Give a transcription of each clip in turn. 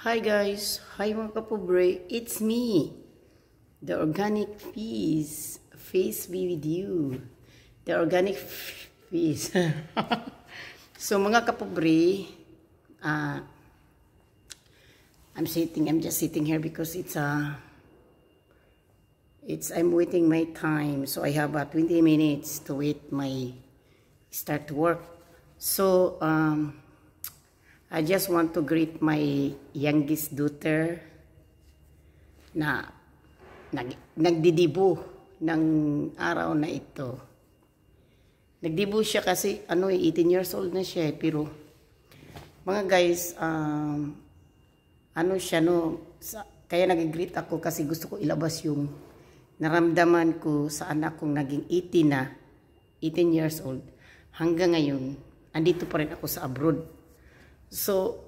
Hi guys, hi mga kapobre, it's me, the organic peas, face be with you, the organic peas. so mga kapobre, uh, I'm sitting, I'm just sitting here because it's a, uh, it's, I'm waiting my time, so I have uh, 20 minutes to wait my, start to work. So, um, I just want to greet my youngest daughter na nag, nagdidibo ng araw na ito. Nagdibo siya kasi ano 18 eh, years old na siya eh, pero mga guys um, ano siya no sa, kaya nag-greet ako kasi gusto ko ilabas yung naramdaman ko sa anak kong naging 18 na 18 years old hanggang ngayon andito pa rin ako sa abroad So,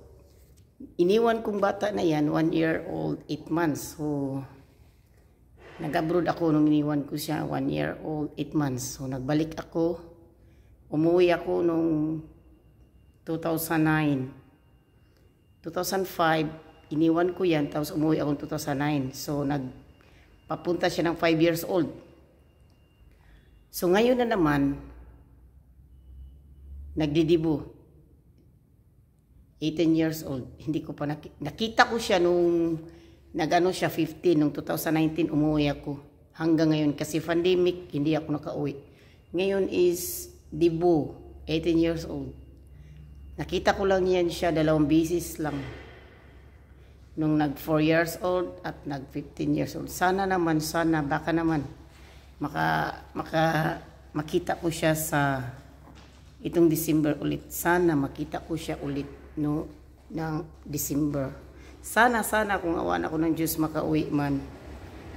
iniwan kong bata na yan, 1 year old, 8 months. So, nag-abroad ako nung iniwan ko siya, 1 year old, 8 months. So, nagbalik ako. Umuwi ako nung 2009. 2005, iniwan ko yan, tapos umuwi ako 2009. So, nagpapunta siya ng 5 years old. So, ngayon na naman, nagdidibo 18 years old. Hindi ko pa nakita. Nakita ko siya nung nagano siya 15 nung 2019 umuwi ako. Hanggang ngayon kasi pandemic hindi ako nakauwi. Ngayon is Dibu, 18 years old. Nakita ko lang yan siya dalawang bisis lang. Nung nag 4 years old at nag 15 years old. Sana naman, sana, baka naman maka, maka makita ko siya sa itong December ulit. Sana makita ko siya ulit no ng December. Sana sana kung awan ako ng Diyos makauwi man.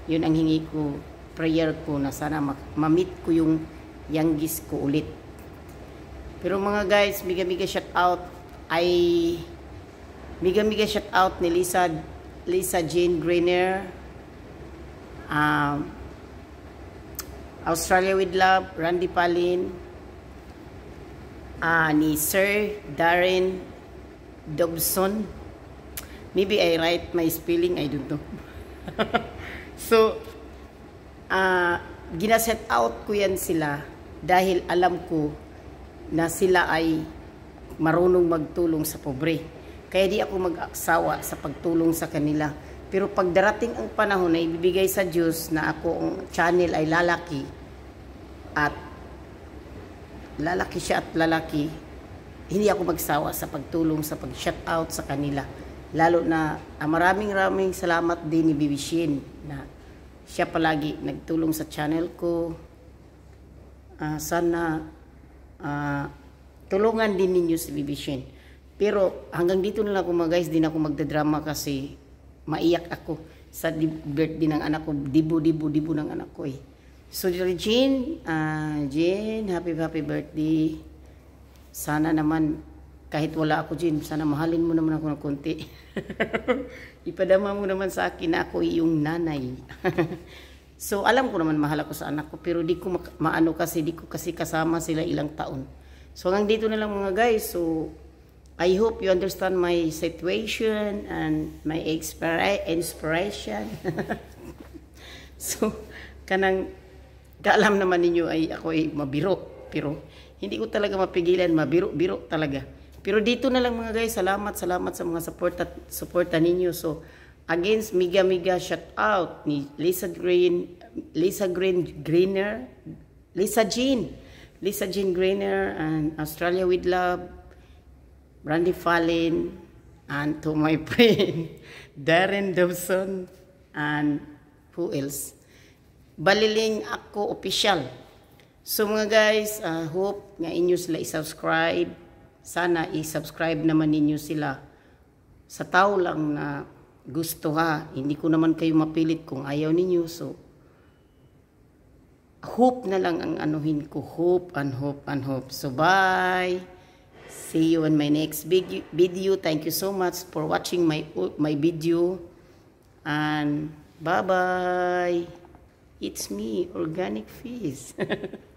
Yun ang hingi ko, prayer ko na sana ma-meet ko yung youngest ko ulit. Pero mga guys, miga-miga shout out ay miga-miga shout out ni Lisa Lisa Jane Grainer um, Australia with Love, Randy Palin, uh, ni Sir Darren Dobson. Maybe I write my spelling, I don't know. so, uh, ginaset out ko yan sila dahil alam ko na sila ay marunong magtulong sa pobre. Kaya di ako mag-aksawa sa pagtulong sa kanila. Pero pag darating ang panahon na ibibigay sa Diyos na ako ang channel ay lalaki at lalaki siya at lalaki, hindi ako magsawa sa pagtulong sa pag-shout out sa kanila. Lalo na ah, maraming maraming salamat din ni Bibi Shin na siya palagi nagtulong sa channel ko. Uh, sana uh, tulungan din ninyo si Bibi Shin. Pero hanggang dito na lang ako mga guys, din ako magdadrama kasi maiyak ako sa birthday ng anak ko. Dibo, dibo, dibo ng anak ko eh. So, Jean, uh, Jean, happy, happy birthday. Sana naman, kahit wala ako dyan, sana mahalin mo naman ako ng konti. Ipadama mo naman sa akin na ako yung nanay. so, alam ko naman mahal ako sa anak ko, pero di ko maano kasi, di ko kasi kasama sila ilang taon. So, hanggang dito na lang mga guys. So, I hope you understand my situation and my inspiration. so, kanang kaalam naman ninyo ay ako ay mabiro. Pero, hindi ko talaga mapigilan, mabiro-biro talaga. Pero dito na lang mga guys, salamat, salamat sa mga support at supporta ninyo. So, against Miga Miga shout out ni Lisa Green, Lisa Green Greener, Lisa Jean, Lisa Jean Greener and Australia with Love, Randy Fallin, and to my friend Darren Dobson and who else? Baliling ako official. So mga guys, uh, hope nga inyo sila i-subscribe. Sana i-subscribe naman ninyo sila. Sa tao lang na gusto ha. Hindi ko naman kayo mapilit kung ayaw ninyo. So, hope na lang ang anuhin ko. Hope and hope and hope. So, bye! See you in my next video. Thank you so much for watching my, my video. And bye-bye! It's me, Organic Fizz.